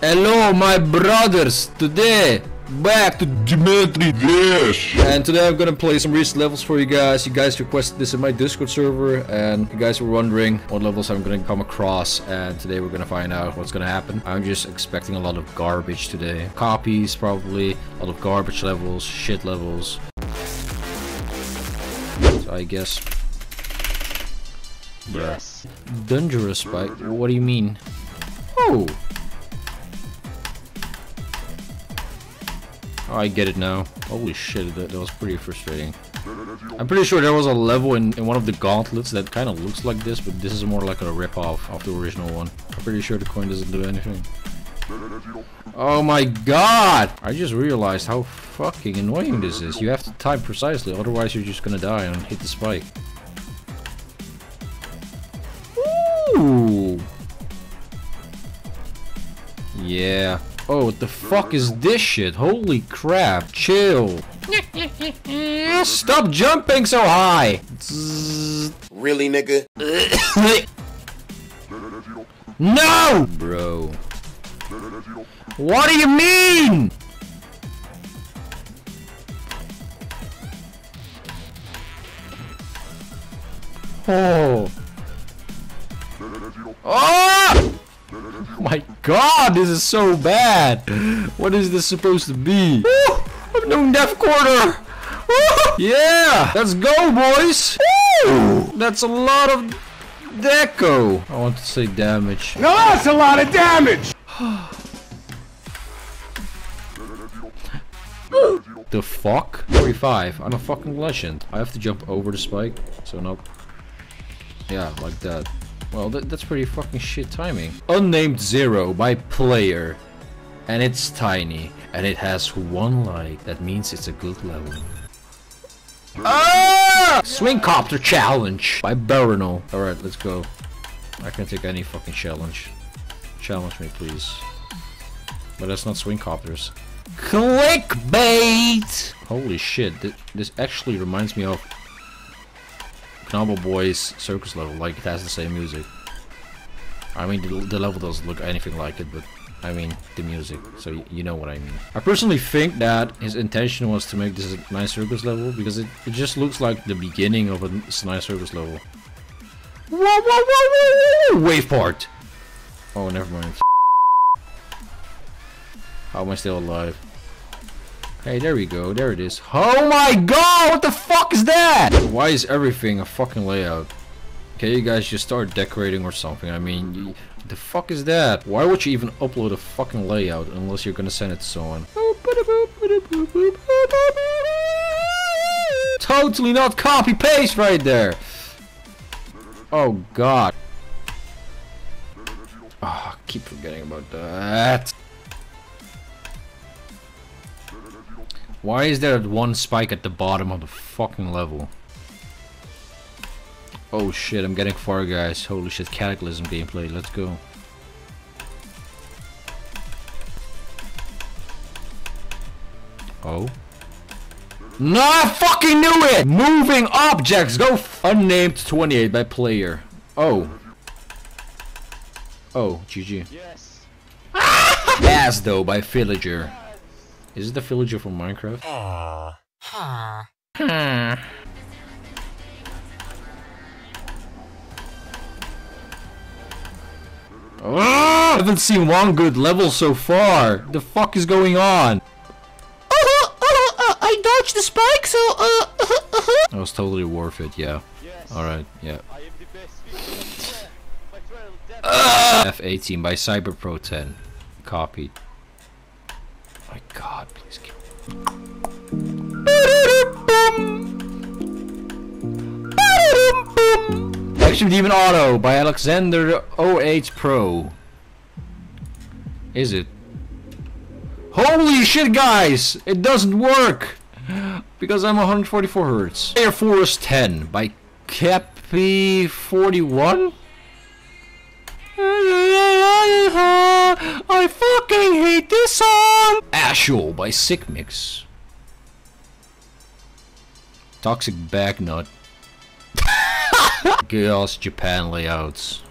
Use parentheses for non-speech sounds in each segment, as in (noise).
Hello, my brothers. Today, back to Geometry Dash. And today I'm gonna play some recent levels for you guys. You guys requested this in my Discord server, and you guys were wondering what levels I'm gonna come across. And today we're gonna find out what's gonna happen. I'm just expecting a lot of garbage today. Copies, probably. A lot of garbage levels, shit levels. So I guess. Yes. Dangerous spike. What do you mean? Oh. Oh, I get it now. Holy shit, that, that was pretty frustrating. I'm pretty sure there was a level in, in one of the gauntlets that kind of looks like this, but this is more like a rip-off of the original one. I'm pretty sure the coin doesn't do anything. Oh my god! I just realized how fucking annoying this is. You have to time precisely, otherwise you're just gonna die and hit the spike. Ooh! Yeah. Oh, what the fuck is this shit? Holy crap. Chill. Stop jumping so high. Really, nigga? no! Bro. What do you mean? Oh. Oh! (laughs) My god, this is so bad. What is this supposed to be? Woo! I'm doing Death Quarter. Woo! Yeah, let's go, boys. Woo! That's a lot of deco. I want to say damage. No, that's a lot of damage! (sighs) The fuck? 45. I'm a fucking legend. I have to jump over the spike. So nope. Yeah, like that. Well, that, that's pretty fucking shit timing. Unnamed Zero by player. And it's tiny. And it has one like. That means it's a good level. Ah! Swing Copter Challenge by Baronal. Alright, let's go. I can take any fucking challenge. Challenge me, please. But that's not Swing Copters. Clickbait! Holy shit, th this actually reminds me of Knoble Boy's circus level, like it has the same music. I mean, the, the level doesn't look anything like it, but I mean, the music, so you know what I mean. I personally think that his intention was to make this a nice circus level, because it, it just looks like the beginning of a nice circus level. Whoa, whoa, whoa, whoa, whoa, wave part! Oh, never mind. How am I still alive? Hey, there we go. There it is. Oh my god! What the fuck is that? Why is everything a fucking layout? Okay, you guys just start decorating or something. I mean, the fuck is that? Why would you even upload a fucking layout unless you're gonna send it to someone? Totally not copy paste right there. Oh god. Oh, I keep forgetting about that. Why is there one spike at the bottom of the fucking level? Oh shit, I'm getting far guys. Holy shit, Cataclysm gameplay, let's go. Oh? No, I fucking knew it! Moving objects, go unnamed 28 by player. Oh. Oh, GG. Yes. (laughs) Ass though by Villager. Is it the villager from Minecraft? Ah, I haven't seen one good level so far. The fuck is going on? Uh-huh, uh-huh, uh, I dodged the spike, so uh. Uh-huh, that was totally worth it. Yeah. Yes. All right. Yeah. I am the best. My 12 damage. F18 by CyberPro 10. Copied. My God, please kill me. Action Demon Auto by Alexander OH Pro. Is it? Holy shit, guys! It doesn't work! Because I'm 144 hertz. Air Force 10 by Cappy41? I fucking hate this song! Ashul by Sick Mix. Toxic Bagnut. (laughs) Girls Japan layouts.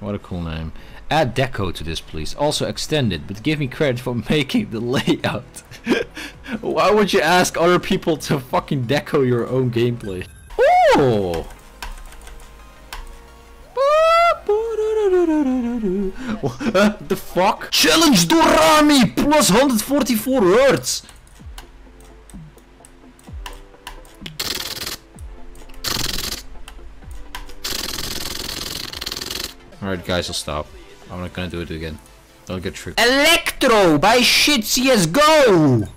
What a cool name. Add deco to this, please. Also extend it, but give me credit for (laughs) making the layout. (laughs) Why would you ask other people to fucking deco your own gameplay? Oh! What the fuck? Challenge Dorami plus 144 hertz. Alright guys, I'll stop. I'm not gonna do it again. I'll get tricked. Electro by shit CSGO!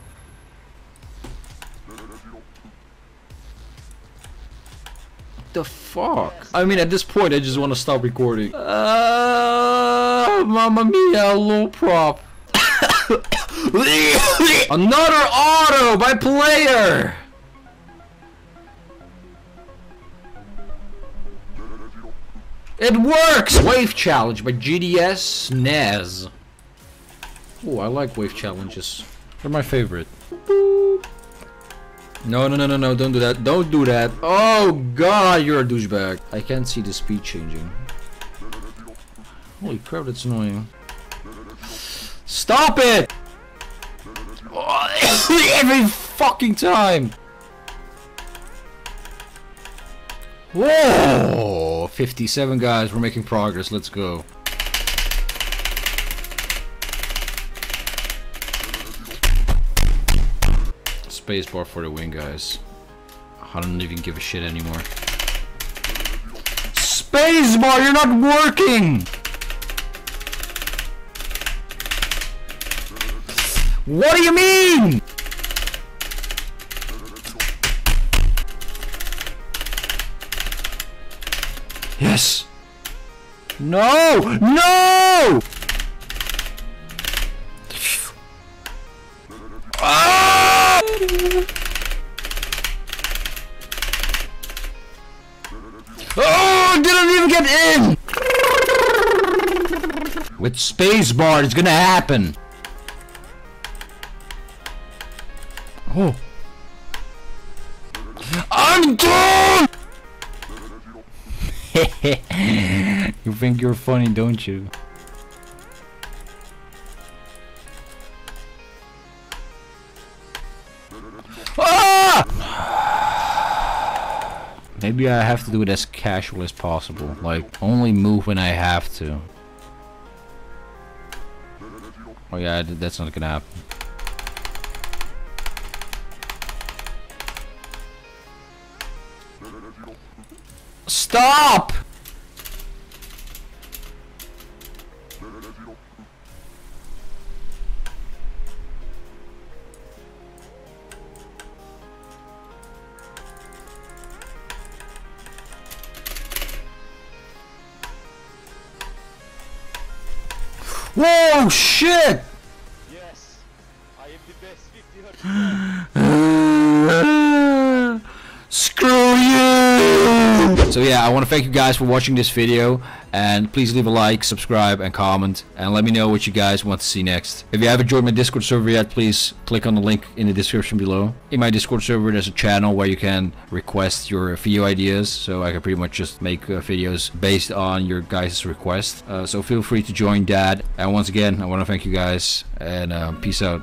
the fuck? I mean, at this point, I just want to stop recording. Uh, Mamma mia, low prop. Another auto by player! It works! Wave challenge by GDS NAS. Oh, I like wave challenges. They're my favorite. No, no, no, no, no, don't do that. Don't do that. Oh, God, you're a douchebag. I can't see the speed changing. Holy crap, that's annoying. Stop it! (coughs) Every fucking time! Whoa! 57 guys, we're making progress, let's go. Spacebar for the win, guys. I don't even give a shit anymore. Spacebar, you're not working! What do you mean? Yes! No! No! Ah! Oh, didn't even get in! With spacebar, it's gonna happen. Oh. I'm done! (laughs) you think you're funny, don't you? Ah! Maybe I have to do it as casual as possible. Like, only move when I have to. Oh yeah, that's not gonna happen. Stop! Whoa, shit! Yes, I am the best 50 (gasps) (gasps) (gasps) hertz. Screw you! So yeah, I want to thank you guys for watching this video and please leave a like, subscribe and comment and let me know what you guys want to see next. If you haven't joined my Discord server yet, please click on the link in the description below. In my Discord server there's a channel where you can request your video ideas so I can pretty much just make uh, videos based on your guys' request. Uh, so feel free to join that and once again I want to thank you guys and uh, peace out.